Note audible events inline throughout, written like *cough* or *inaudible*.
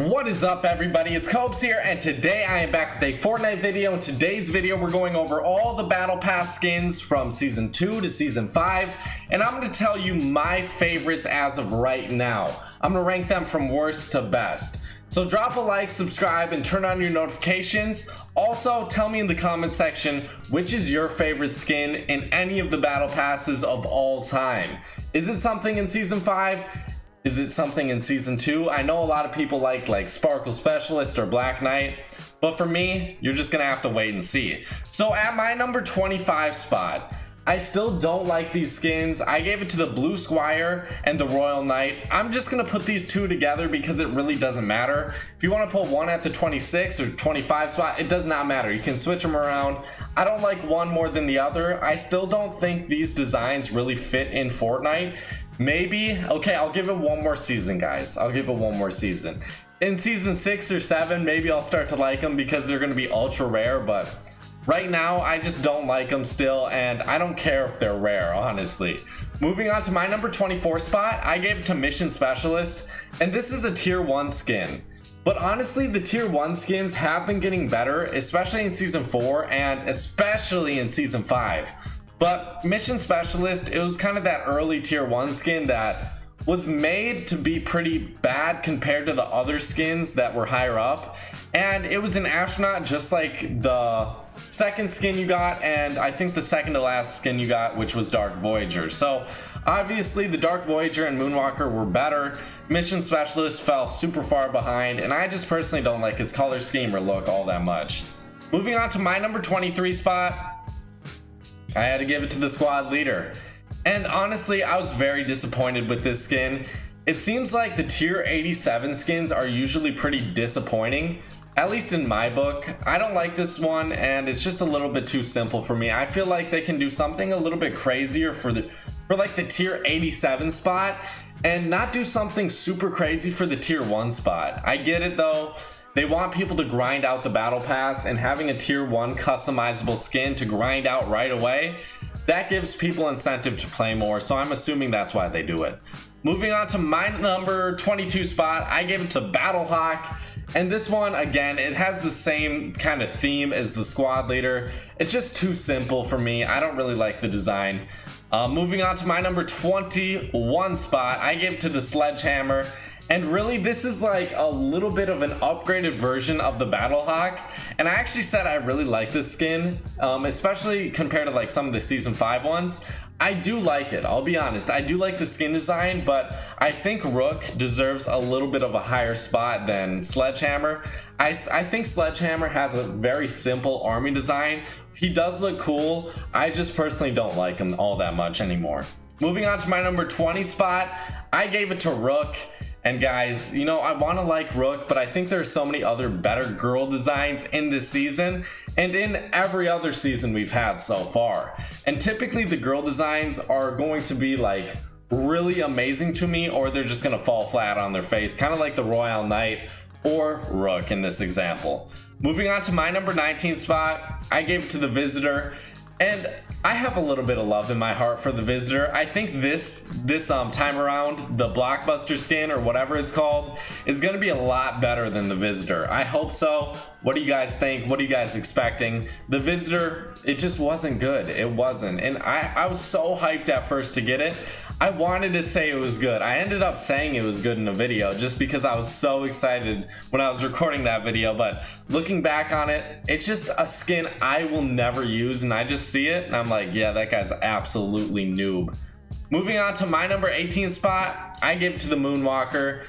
What is up everybody, it's Kobes here and today I am back with a Fortnite video. In today's video we're going over all the Battle Pass skins from Season 2 to Season 5 and I'm going to tell you my favorites as of right now. I'm going to rank them from worst to best. So drop a like, subscribe, and turn on your notifications. Also, tell me in the comment section which is your favorite skin in any of the Battle Passes of all time. Is it something in Season 5? Is it something in season two? I know a lot of people like like Sparkle Specialist or Black Knight, but for me, you're just gonna have to wait and see. So at my number 25 spot, I still don't like these skins. I gave it to the Blue Squire and the Royal Knight. I'm just gonna put these two together because it really doesn't matter. If you wanna put one at the 26 or 25 spot, it does not matter. You can switch them around. I don't like one more than the other. I still don't think these designs really fit in Fortnite Maybe, okay, I'll give it one more season, guys. I'll give it one more season. In season six or seven, maybe I'll start to like them because they're going to be ultra rare, but right now, I just don't like them still, and I don't care if they're rare, honestly. Moving on to my number 24 spot, I gave it to Mission Specialist, and this is a tier 1 skin. But honestly, the tier 1 skins have been getting better, especially in season 4 and especially in season 5. But Mission Specialist, it was kind of that early tier 1 skin that was made to be pretty bad compared to the other skins that were higher up. And it was an astronaut just like the second skin you got and I think the second to last skin you got which was Dark Voyager. So obviously the Dark Voyager and Moonwalker were better. Mission Specialist fell super far behind and I just personally don't like his color scheme or look all that much. Moving on to my number 23 spot, I had to give it to the squad leader. And honestly, I was very disappointed with this skin. It seems like the tier 87 skins are usually pretty disappointing, at least in my book. I don't like this one and it's just a little bit too simple for me. I feel like they can do something a little bit crazier for the for like the tier 87 spot and not do something super crazy for the tier 1 spot. I get it though. They want people to grind out the battle pass and having a tier 1 customizable skin to grind out right away, that gives people incentive to play more, so I'm assuming that's why they do it. Moving on to my number 22 spot, I gave it to Battlehawk. And this one, again, it has the same kind of theme as the squad leader. It's just too simple for me. I don't really like the design. Uh, moving on to my number 21 spot, I gave it to the Sledgehammer. And really, this is like a little bit of an upgraded version of the Battlehawk. And I actually said I really like this skin, um, especially compared to like some of the Season 5 ones. I do like it, I'll be honest. I do like the skin design, but I think Rook deserves a little bit of a higher spot than Sledgehammer. I, I think Sledgehammer has a very simple army design. He does look cool. I just personally don't like him all that much anymore. Moving on to my number 20 spot, I gave it to Rook. And guys, you know, I want to like Rook, but I think there's so many other better girl designs in this season and in every other season we've had so far. And typically the girl designs are going to be like really amazing to me or they're just going to fall flat on their face, kind of like the Royal Knight or Rook in this example. Moving on to my number 19 spot, I gave it to the Visitor. And I have a little bit of love in my heart for the Visitor. I think this this um, time around, the Blockbuster skin or whatever it's called, is going to be a lot better than the Visitor. I hope so. What do you guys think? What are you guys expecting? The Visitor, it just wasn't good. It wasn't. And I, I was so hyped at first to get it. I wanted to say it was good. I ended up saying it was good in a video just because I was so excited when I was recording that video. But looking back on it, it's just a skin I will never use. And I just see it and I'm like, yeah, that guy's absolutely noob. Moving on to my number 18 spot, I give to the Moonwalker.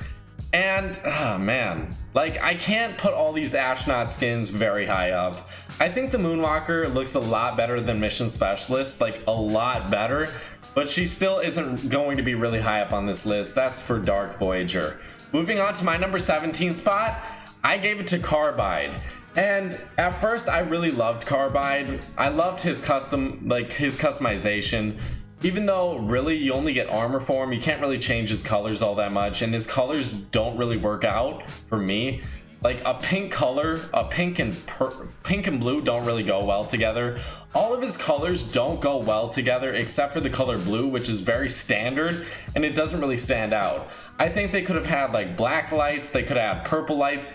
And, oh man, like, I can't put all these astronaut skins very high up. I think the Moonwalker looks a lot better than Mission Specialist, like a lot better. But she still isn't going to be really high up on this list. That's for Dark Voyager. Moving on to my number 17 spot, I gave it to Carbide. And at first I really loved Carbide. I loved his custom, like his customization. Even though really you only get armor for him, you can't really change his colors all that much and his colors don't really work out for me. Like a pink color, a pink and pink and blue don't really go well together. All of his colors don't go well together except for the color blue, which is very standard and it doesn't really stand out. I think they could have had like black lights, they could have had purple lights,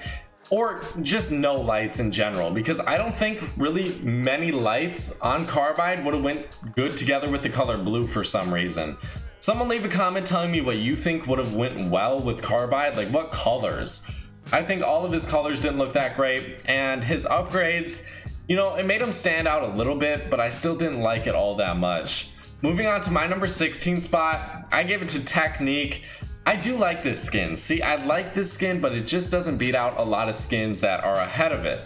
or just no lights in general because I don't think really many lights on Carbide would have went good together with the color blue for some reason. Someone leave a comment telling me what you think would have went well with Carbide, like what colors. I think all of his colors didn't look that great, and his upgrades, you know, it made him stand out a little bit, but I still didn't like it all that much. Moving on to my number 16 spot, I gave it to Technique. I do like this skin. See, I like this skin, but it just doesn't beat out a lot of skins that are ahead of it.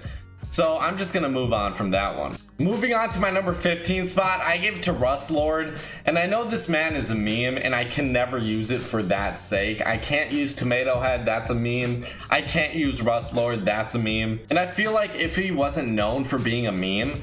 So I'm just gonna move on from that one. Moving on to my number 15 spot, I gave it to Rust Lord. And I know this man is a meme and I can never use it for that sake. I can't use Tomato Head, that's a meme. I can't use Rust Lord, that's a meme. And I feel like if he wasn't known for being a meme,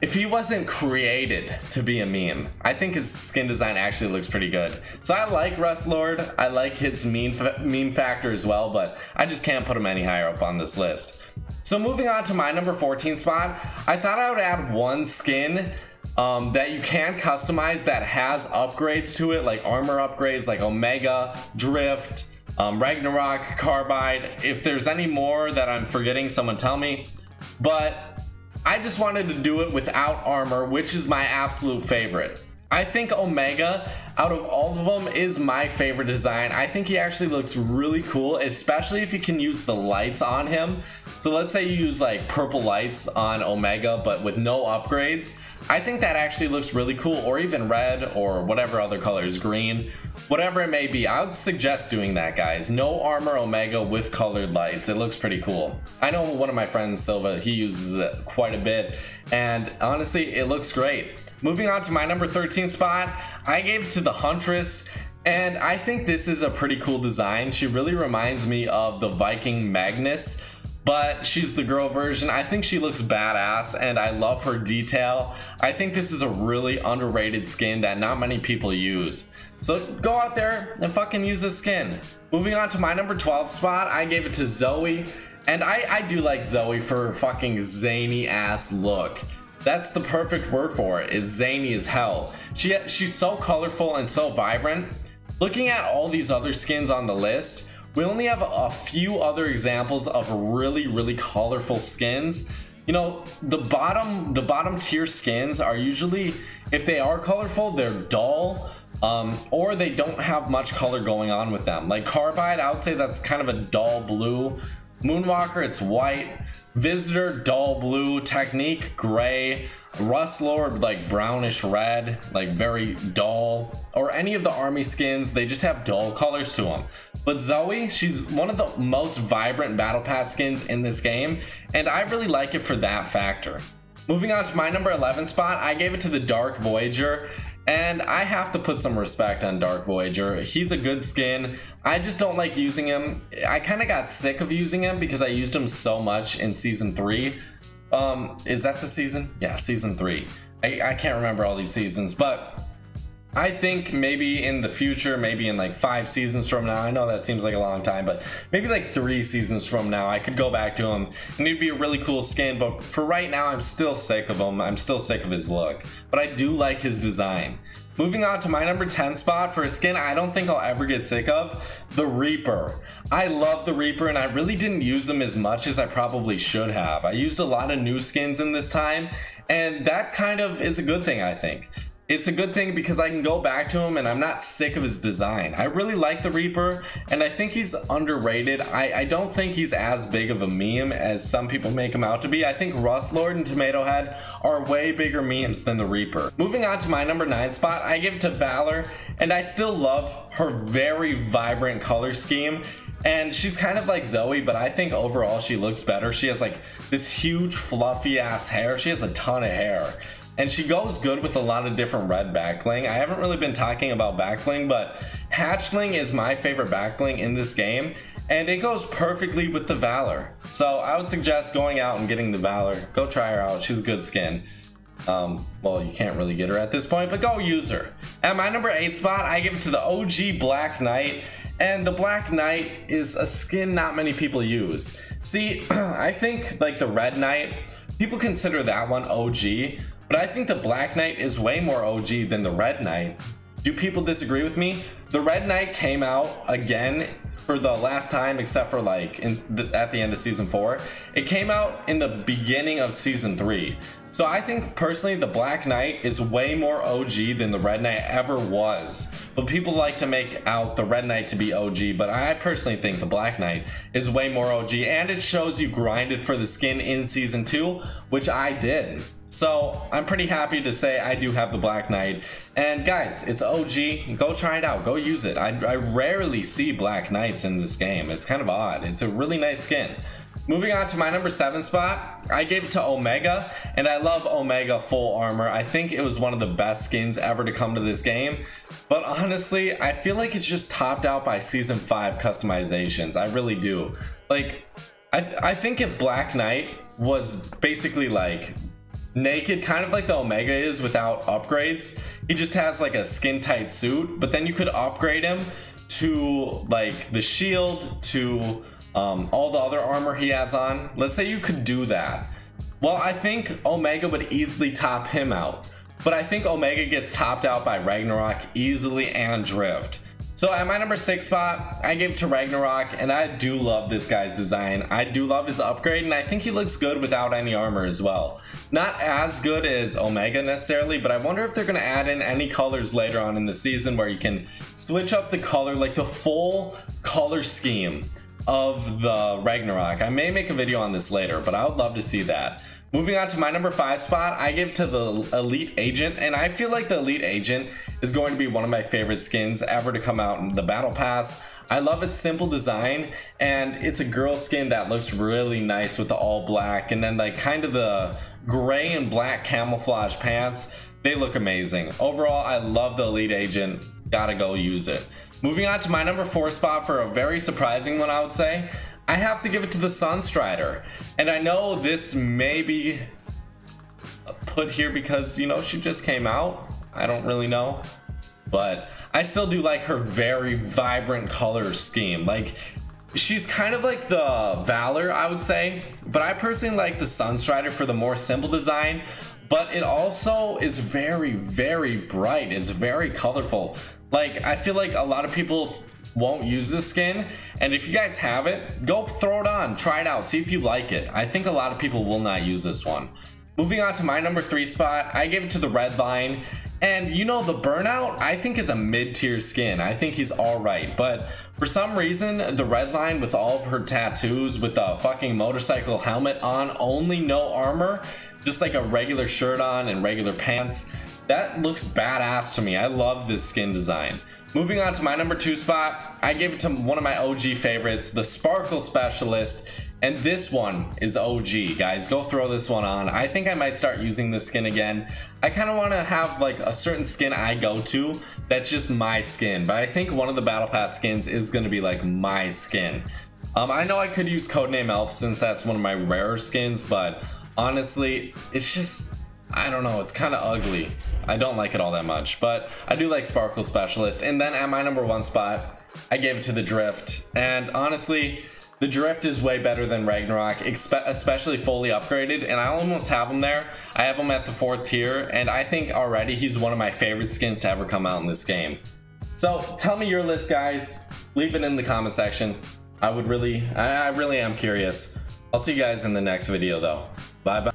if he wasn't created to be a meme, I think his skin design actually looks pretty good. So I like Rust Lord. I like his meme, meme factor as well, but I just can't put him any higher up on this list. So moving on to my number 14 spot, I thought I would add one skin um, that you can customize that has upgrades to it, like armor upgrades like Omega, Drift, um, Ragnarok, Carbide. If there's any more that I'm forgetting, someone tell me. But I just wanted to do it without armor, which is my absolute favorite. I think Omega, out of all of them, is my favorite design. I think he actually looks really cool, especially if you can use the lights on him. So let's say you use like purple lights on Omega, but with no upgrades. I think that actually looks really cool, or even red, or whatever other color is green, whatever it may be. I would suggest doing that, guys. No armor Omega with colored lights. It looks pretty cool. I know one of my friends, Silva, he uses it quite a bit, and honestly, it looks great. Moving on to my number 13 spot, I gave it to the Huntress. And I think this is a pretty cool design. She really reminds me of the Viking Magnus, but she's the girl version. I think she looks badass and I love her detail. I think this is a really underrated skin that not many people use. So go out there and fucking use this skin. Moving on to my number 12 spot, I gave it to Zoe. And I, I do like Zoe for her fucking zany ass look. That's the perfect word for it, is zany as hell. She, she's so colorful and so vibrant. Looking at all these other skins on the list, we only have a few other examples of really, really colorful skins. You know, the bottom, the bottom tier skins are usually, if they are colorful, they're dull, um, or they don't have much color going on with them. Like Carbide, I would say that's kind of a dull blue. Moonwalker, it's white. Visitor, dull blue. Technique, gray. Rust Lord, like brownish red, like very dull. Or any of the army skins, they just have dull colors to them. But Zoe, she's one of the most vibrant Battle Pass skins in this game, and I really like it for that factor. Moving on to my number 11 spot, I gave it to the Dark Voyager. And I have to put some respect on Dark Voyager. He's a good skin. I just don't like using him. I kind of got sick of using him because I used him so much in Season 3. Um, is that the season? Yeah, Season 3. I, I can't remember all these seasons, but I think maybe in the future, maybe in like five seasons from now, I know that seems like a long time, but maybe like three seasons from now, I could go back to him and he'd be a really cool skin. But for right now, I'm still sick of him. I'm still sick of his look, but I do like his design. Moving on to my number 10 spot for a skin I don't think I'll ever get sick of, the Reaper. I love the Reaper and I really didn't use them as much as I probably should have. I used a lot of new skins in this time and that kind of is a good thing I think it's a good thing because I can go back to him and I'm not sick of his design. I really like the Reaper and I think he's underrated. I, I don't think he's as big of a meme as some people make him out to be. I think Rust Lord and Tomato Head are way bigger memes than the Reaper. Moving on to my number 9 spot, I give it to Valor and I still love her very vibrant color scheme and she's kind of like Zoe, but I think overall she looks better. She has like this huge fluffy ass hair. She has a ton of hair. And she goes good with a lot of different red backbling. I haven't really been talking about backbling, but Hatchling is my favorite backbling in this game, and it goes perfectly with the Valor. So I would suggest going out and getting the Valor. Go try her out, she's a good skin. Um, well, you can't really get her at this point, but go use her. At my number 8 spot, I give it to the OG Black Knight. And the Black Knight is a skin not many people use. See, *clears throat* I think like the Red Knight, people consider that one OG, but I think the Black Knight is way more OG than the Red Knight. Do people disagree with me? The Red Knight came out again for the last time, except for like the, at the end of season four. It came out in the beginning of season three. So I think personally the Black Knight is way more OG than the Red Knight ever was. But people like to make out the Red Knight to be OG, but I personally think the Black Knight is way more OG and it shows you grinded for the skin in season 2, which I did. So I'm pretty happy to say I do have the Black Knight. And guys, it's OG. Go try it out. Go use it. I, I rarely see Black Knights in this game. It's kind of odd. It's a really nice skin. Moving on to my number seven spot, I gave it to Omega, and I love Omega full armor. I think it was one of the best skins ever to come to this game. But honestly, I feel like it's just topped out by season five customizations. I really do. Like, I, I think if Black Knight was basically like naked, kind of like the Omega is without upgrades, he just has like a skin tight suit, but then you could upgrade him to like the shield, to um, all the other armor he has on. Let's say you could do that. Well, I think Omega would easily top him out. But I think Omega gets topped out by Ragnarok easily and Drift. So at my number six spot, I gave it to Ragnarok, and I do love this guy's design. I do love his upgrade, and I think he looks good without any armor as well. Not as good as Omega necessarily, but I wonder if they're going to add in any colors later on in the season where you can switch up the color, like the full color scheme of the Ragnarok. I may make a video on this later, but I would love to see that. Moving on to my number five spot, I give to the Elite Agent, and I feel like the Elite Agent is going to be one of my favorite skins ever to come out in the Battle Pass. I love its simple design, and it's a girl skin that looks really nice with the all black, and then like kind of the gray and black camouflage pants. They look amazing. Overall, I love the Elite Agent. Gotta go use it. Moving on to my number four spot for a very surprising one, I would say. I have to give it to the Sunstrider. And I know this may be put here because, you know, she just came out. I don't really know. But I still do like her very vibrant color scheme. Like, she's kind of like the Valor, I would say. But I personally like the Sunstrider for the more simple design. But it also is very, very bright. It's very colorful. Like, I feel like a lot of people won't use this skin. And if you guys have it go throw it on. Try it out. See if you like it. I think a lot of people will not use this one. Moving on to my number three spot i gave it to the Redline. And you know the burnout i think is a mid-tier skin. I think he's all right. But for some reason the Redline with all of her tattoos with the fucking motorcycle helmet on only no armor just like a regular shirt on and regular pants that looks badass to me. I love this skin design. Moving on to my number two spot, I gave it to one of my OG favorites, the Sparkle Specialist. And this one is OG, guys. Go throw this one on. I think I might start using this skin again. I kind of want to have like a certain skin I go to that's just my skin. But I think one of the Battle Pass skins is going to be like my skin. Um, I know I could use Codename Elf since that's one of my rarer skins, but honestly, it's just I don't know, it's kind of ugly. I don't like it all that much, but I do like Sparkle Specialist. And then at my number one spot, I gave it to the Drift. And honestly, the Drift is way better than Ragnarok, especially fully upgraded, and I almost have him there. I have him at the fourth tier, and I think already he's one of my favorite skins to ever come out in this game. So tell me your list, guys. Leave it in the comment section. I would really, I, I really am curious. I'll see you guys in the next video, though. Bye-bye.